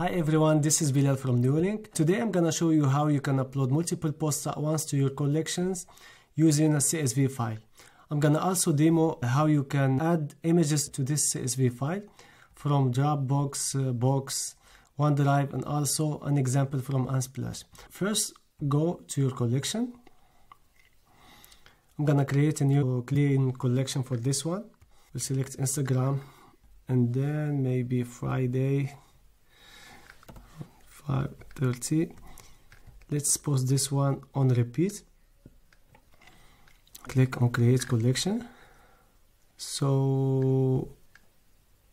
Hi everyone, this is Bilal from Nuelink. Today I'm gonna show you how you can upload multiple posts at once to your collections using a CSV file. I'm gonna also demo how you can add images to this CSV file from Dropbox, uh, Box, OneDrive and also an example from Unsplash. First, go to your collection. I'm gonna create a new clean collection for this one. We'll select Instagram and then maybe Friday 5.30 let's post this one on repeat. Click on create collection. So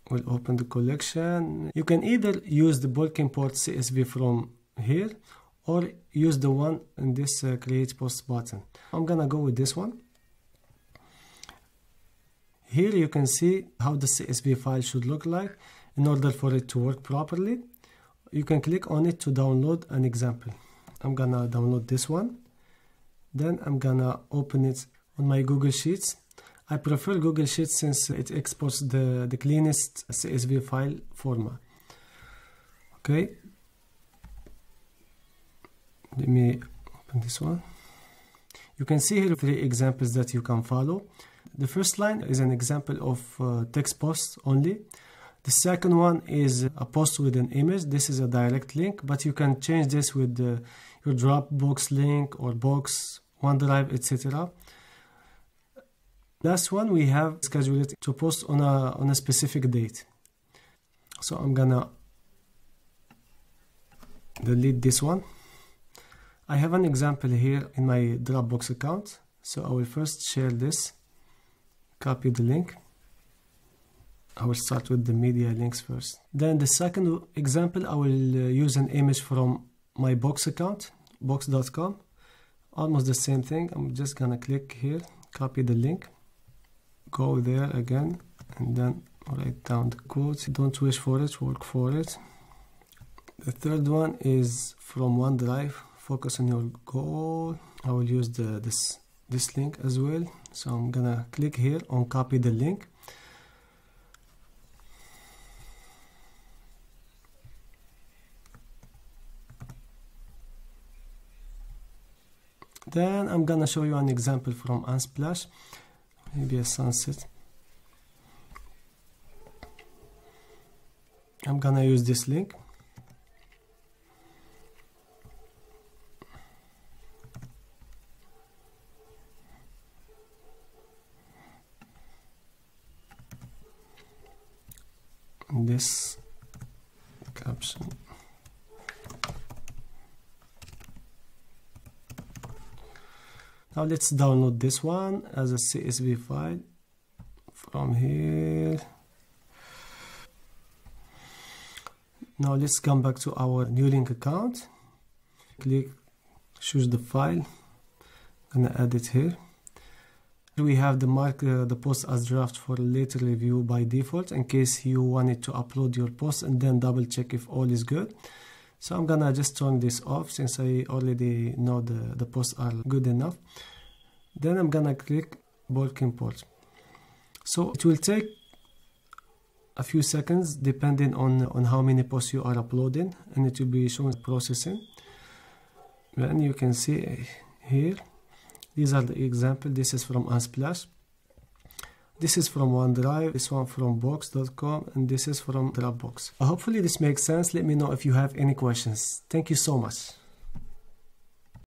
we'll open the collection. You can either use the bulk import CSV from here or use the one in this uh, create post button. I'm gonna go with this one. Here you can see how the CSV file should look like in order for it to work properly you can click on it to download an example. I'm gonna download this one. Then I'm gonna open it on my Google Sheets. I prefer Google Sheets since it exports the, the cleanest CSV file format. Okay. Let me open this one. You can see here three examples that you can follow. The first line is an example of uh, text posts only the second one is a post with an image. This is a direct link, but you can change this with the, your Dropbox link or Box, OneDrive, etc. Last one, we have scheduled it to post on a, on a specific date. So I'm gonna delete this one. I have an example here in my Dropbox account. So I will first share this, copy the link. I will start with the media links first. Then the second example, I will uh, use an image from my Box account, box.com. Almost the same thing. I'm just gonna click here, copy the link, go there again, and then write down the code. Don't wish for it, work for it. The third one is from OneDrive. Focus on your goal. I will use the this this link as well. So I'm gonna click here on copy the link Then I'm gonna show you an example from Unsplash, maybe a sunset. I'm gonna use this link. this caption now let's download this one as a CSV file from here. Now let's come back to our Nuelink account. Click choose the file. Gonna add it here we have the mark uh, the post as draft for later review by default in case you wanted to upload your post and then double check if all is good so I'm gonna just turn this off since I already know the, the posts are good enough. Then I'm gonna click bulk import. So it will take a few seconds depending on on how many posts you are uploading and it will be shown processing. Then you can see here these are the example. This is from Unsplash this is from OneDrive, this one from Box.com, and this is from Dropbox. Hopefully this makes sense. Let me know if you have any questions. Thank you so much.